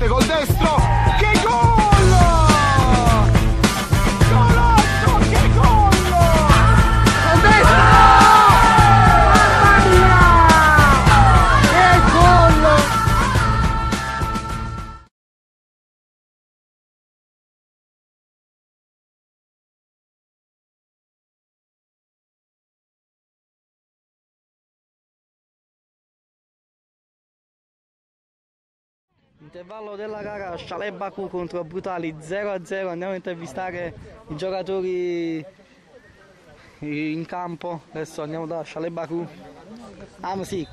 parte col destro. Intervallo della gara Shalai Baku contro Brutali 0-0, andiamo a intervistare i giocatori in campo, adesso andiamo da Shalai Baku. Ah sì,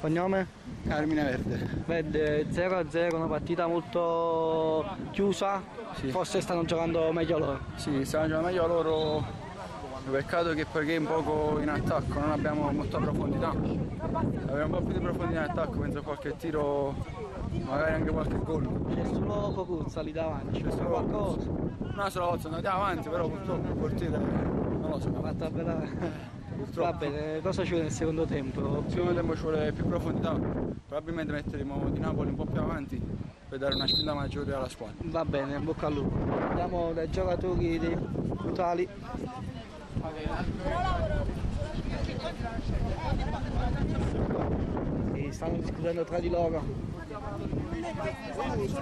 cognome? Carmine Verde. Vede 0-0, una partita molto chiusa, Sì. forse stanno giocando meglio loro. Sì, stanno giocando meglio loro. Peccato che perché un poco in attacco non abbiamo molta profondità. Abbiamo un po' più di profondità in attacco, penso qualche tiro, magari anche qualche gol. C'è solo Cocuzza lì davanti, c'è solo qualcosa. Una sola volta andiamo avanti, però purtroppo il portiere non lo so. Una bella- Va bene, cosa ci vuole nel secondo tempo? Il secondo tempo ci vuole più profondità, probabilmente metteremo di Napoli un po' più avanti per dare una spinta maggiore alla squadra. Va bene, bocca al lupo. Andiamo dai giocatori dei brutali. E stanno discutendo tra di loro.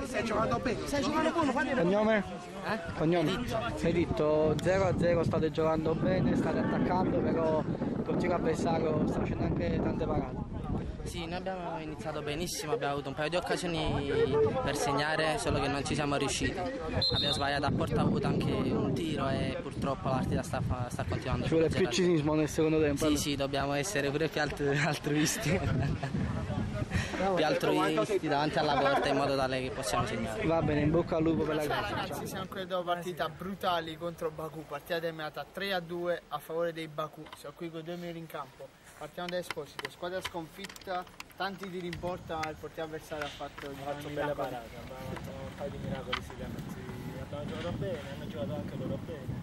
Stai giocando bene, stai giocando buono, Cognome? Cognome? Sei detto 0-0, state giocando bene, state attaccando, però il portiere avversario sta facendo anche tante parate. Sì, noi abbiamo iniziato benissimo, abbiamo avuto un paio di occasioni per segnare, solo che non ci siamo riusciti. Abbiamo sbagliato a porta avuta anche un tiro e purtroppo la partita sta, sta continuando. Ci vuole più 0-0. cinismo nel secondo tempo. Sì, sì, dobbiamo essere pure più alt- altruisti. più altruisti davanti alla porta in modo tale che possiamo segnare. Va bene, in bocca al lupo per la gara. Ragazzi, siamo qui dopo partita brutali contro Baku, partita terminata 3 a 2 a favore dei Baku. Siamo qui con due minuti in campo. Partiamo da Esposito, squadra sconfitta, tanti tiri in porta, ma il portiere avversario ha fatto, belle miracoli. parate, abbiamo fatto un paio di miracoli sì. Abbiamo giocato bene, hanno giocato anche loro bene.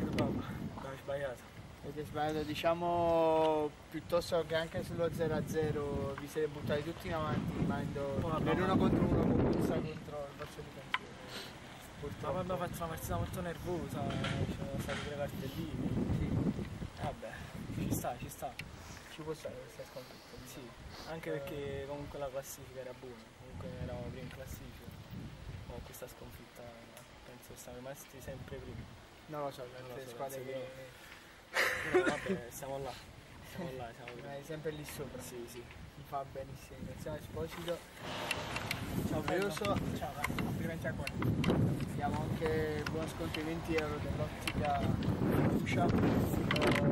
Abbiamo abbiamo sbagliato. Avete sbagliato, diciamo, piuttosto che anche sullo 0 a 0 vi siete buttati tutti in avanti, rimanendo per uno contro uno con Puzza contro il vostro difensore. Ma Purtroppo. abbiamo fatto una partita molto nervosa, ci sono stati tre cartellini. Eh, sta, ci sta. Ci può stare questa sconfitta. Sì, anche perché comunque la classifica era buona, comunque eravamo primi in classifica. Con questa sconfitta penso che siamo rimasti sempre primi. Non lo so, Non lo so, squadre penso che Però vabbè, siamo là. Siamo là, siamo rimani primi. sempre lì sopra. Sì, sì. Mi fa benissimo. Iniziamo Esposito. Ciao Veloso. Ciao, complimenti ancora. Abbiamo anche buon sconto di 20 euro dell'ottica Fucia.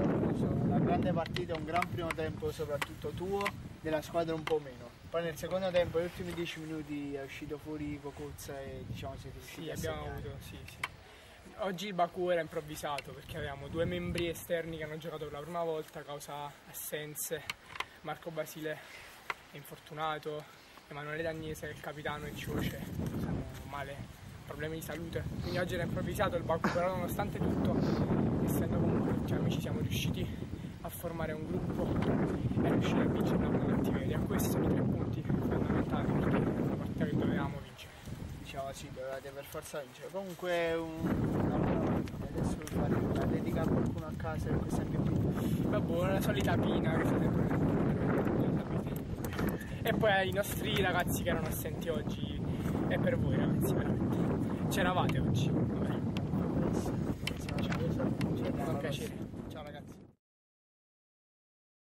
Una grande partita, un gran primo tempo soprattutto tuo, della squadra un po' meno. Poi nel secondo tempo, gli ultimi 10 minuti è uscito fuori Cocuzza e diciamo siete riusciti Sì, a abbiamo segnare. avuto, sì, sì. Oggi il Baku era improvvisato perché avevamo due membri esterni che hanno giocato per la prima volta a causa assenze. Marco Basile è infortunato, Emanuele Dagnese che è il capitano e Cioce male, problemi di salute. Quindi oggi era improvvisato il Baku, però nonostante tutto, essendo comunque tutti amici, siamo riusciti a formare un gruppo e riuscire a vincere una buona cattiveria. Questi sono i tre punti fondamentali perché è una partita che dovevamo vincere. Diciamo sì, dovevate per forza vincere. Comunque è un- una. Adesso fare una dedica a qualcuno a casa per questa MVP. Vabbè, la solita pina che fa sempre E poi ai nostri ragazzi che erano assenti oggi è per voi ragazzi veramente. C'eravate oggi? Vabbè. Ciao piacere